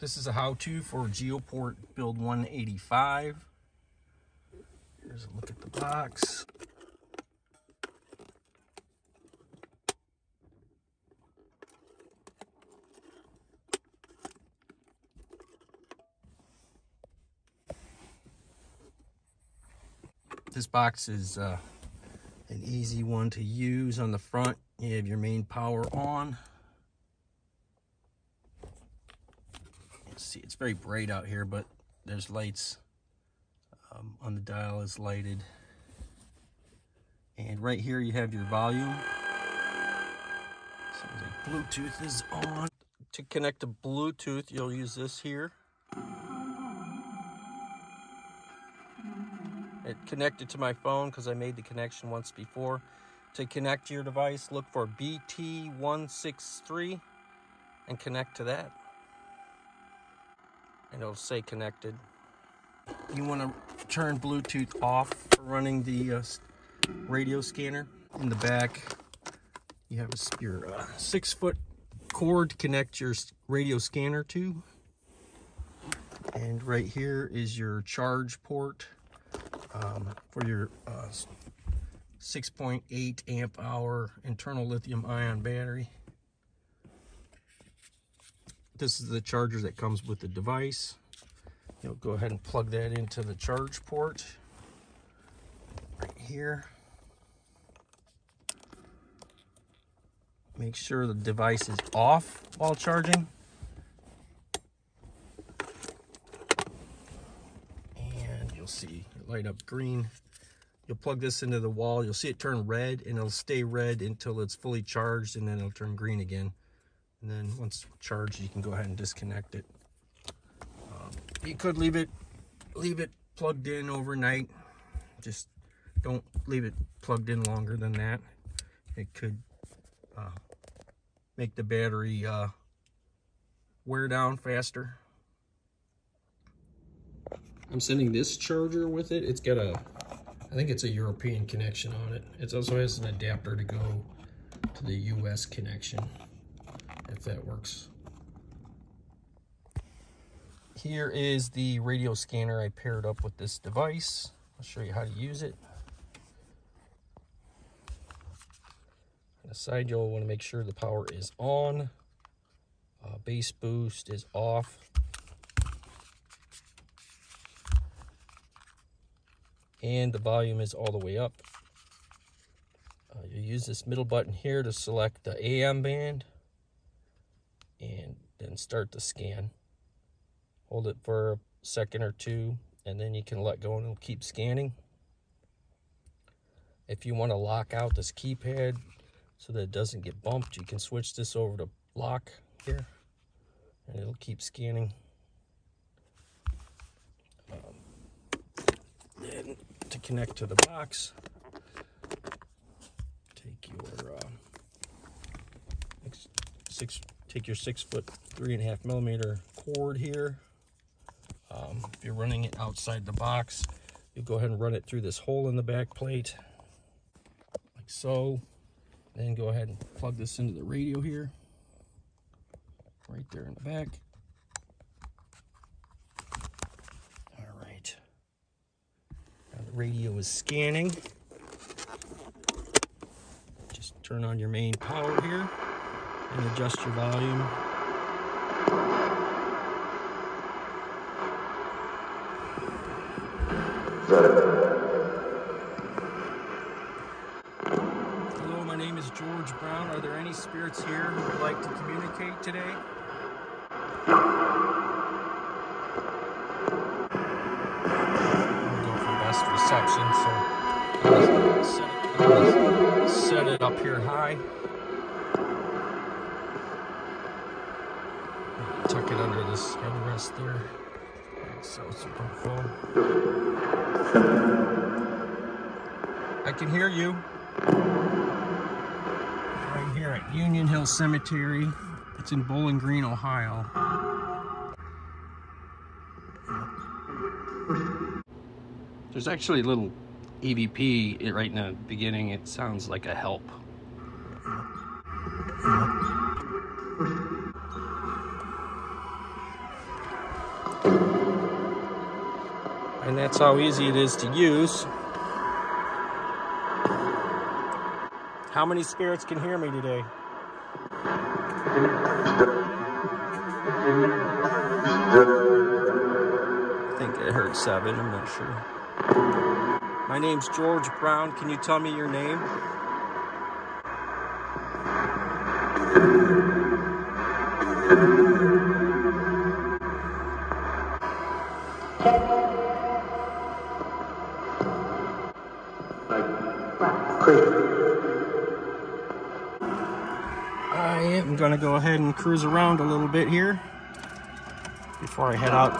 This is a how-to for Geoport Build 185. Here's a look at the box. This box is uh, an easy one to use on the front. You have your main power on. See, it's very bright out here, but there's lights um, on the dial is lighted. And right here you have your volume. Sounds like Bluetooth is on. To connect to Bluetooth, you'll use this here. It connected to my phone because I made the connection once before. To connect to your device, look for BT163 and connect to that and it'll say connected. You want to turn Bluetooth off for running the uh, radio scanner. In the back, you have your uh, six foot cord to connect your radio scanner to. And right here is your charge port um, for your uh, 6.8 amp hour internal lithium ion battery. This is the charger that comes with the device. You'll go ahead and plug that into the charge port right here. Make sure the device is off while charging. And you'll see it light up green. You'll plug this into the wall. You'll see it turn red and it'll stay red until it's fully charged and then it'll turn green again. And then once charged, you can go ahead and disconnect it. Um, you could leave it, leave it plugged in overnight. Just don't leave it plugged in longer than that. It could uh, make the battery uh, wear down faster. I'm sending this charger with it. It's got a, I think it's a European connection on it. It also has an adapter to go to the US connection if that works. Here is the radio scanner I paired up with this device. I'll show you how to use it. On the side, you'll want to make sure the power is on. Uh, bass boost is off. And the volume is all the way up. Uh, you use this middle button here to select the AM band and start the scan. Hold it for a second or two and then you can let go and it'll keep scanning. If you want to lock out this keypad so that it doesn't get bumped, you can switch this over to lock here and it'll keep scanning. Um, to connect to the box, take your uh, six take your six foot three and a half millimeter cord here. Um, if you're running it outside the box you go ahead and run it through this hole in the back plate like so. Then go ahead and plug this into the radio here right there in the back. All right. Now the radio is scanning. Just turn on your main power here and adjust your volume. Hello, my name is George Brown. Are there any spirits here who would like to communicate today? We'll Go for best reception, so uh, set it up here high. Tuck it under this headrest there. so super. I can hear you. Right here at Union Hill Cemetery. It's in Bowling Green, Ohio. There's actually a little EVP right in the beginning. It sounds like a help. And that's how easy it is to use. How many spirits can hear me today? I think I heard seven, I'm not sure. My name's George Brown. Can you tell me your name? I cruise around a little bit here before I head out.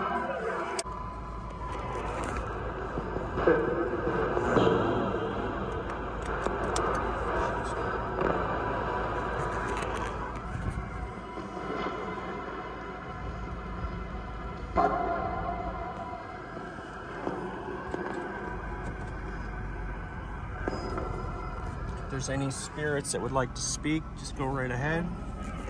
If there's any spirits that would like to speak, just go right ahead.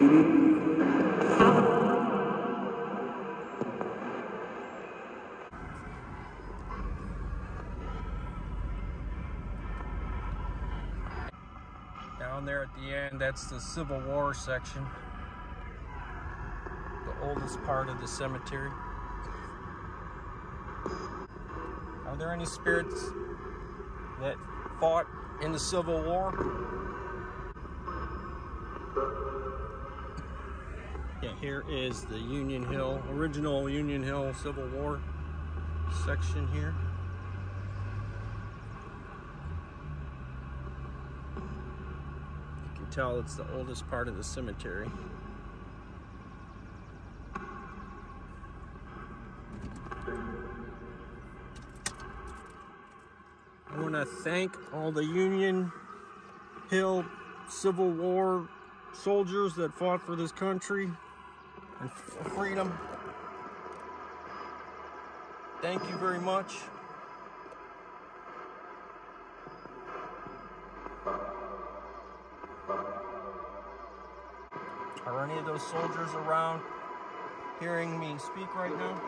Down there at the end, that's the Civil War section. The oldest part of the cemetery. Are there any spirits that fought in the Civil War? Here is the Union Hill, original Union Hill Civil War section here. You can tell it's the oldest part of the cemetery. I want to thank all the Union Hill Civil War soldiers that fought for this country and freedom. Thank you very much. Are any of those soldiers around hearing me speak right now?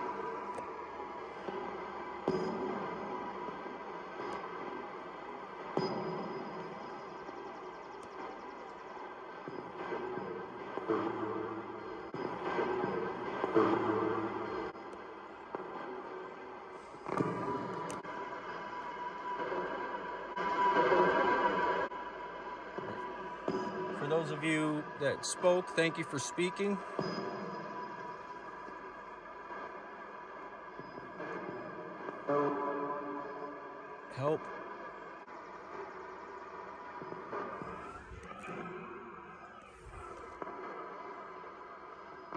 Those of you that spoke, thank you for speaking. Help.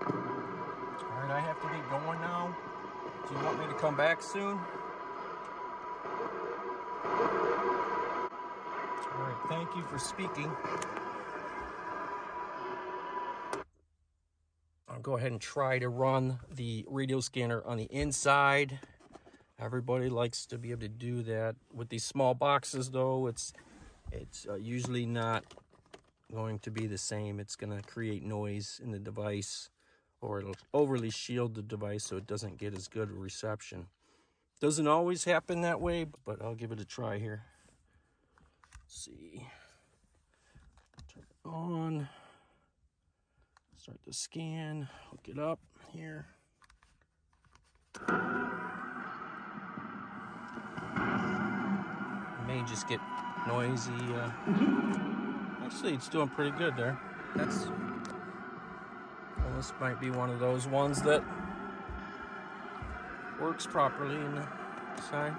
All right, I have to get going now. Do you want me to come back soon? All right, thank you for speaking. I'll go ahead and try to run the radio scanner on the inside. Everybody likes to be able to do that. With these small boxes though, it's it's uh, usually not going to be the same. It's going to create noise in the device or it'll overly shield the device so it doesn't get as good a reception. Doesn't always happen that way, but I'll give it a try here. Let's see. Turn it on. Start the scan. Hook it up here. may just get noisy. Uh, actually, it's doing pretty good there. That's well, this might be one of those ones that works properly in the sign.